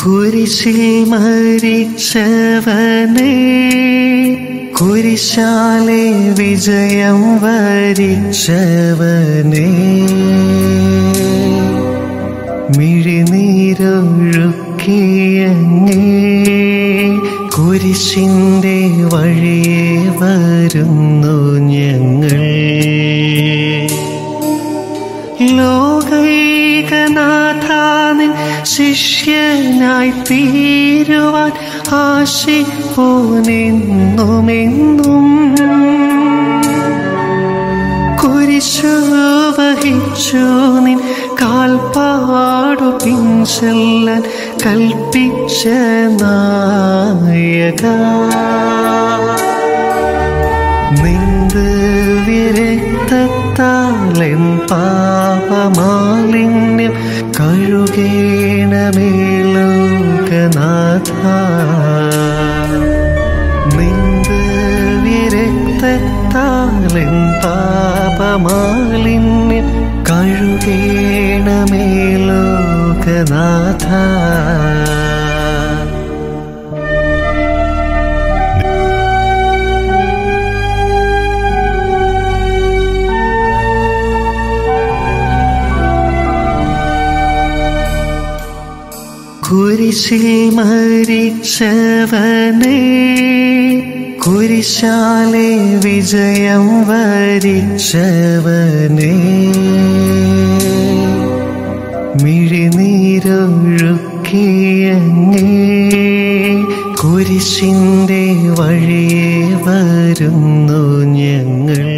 കുരിശിൽ മരിച്ചവനെ കുരിശാലെ വിജയം വരിച്ചവനെ മിഴിനീരൊഴുക്കിയങ്ങേ കുരിശിന്റെ വഴിയെ വരുന്നു ശിഷ്യനായി തീരുവാൻ ആശിപ്പോനെന്നുമെന്നും കുരിശു വഹിച്ചു നിൻ കാൽപ്പാടു പിൻചെല്ലാൻ കൽപ്പിച്ച നായക. നിന്ത് വിരക്തത്താലെൻ പാപമാലിന്യം നിന്ത് വിരക്തത്താലെൻ പാപമാലിന്യം കഴുകേണമേ ലോകനാഥ. കുരിശിൽ മരിച്ചവനെ കുരിശാലെ വിജയം വരിച്ചവനെ. മിഴിനീരൊഴുക്കിയങ്ങേ കുരിശിന്റെ വഴിയെ വരുന്നു ഞങ്ങൾ.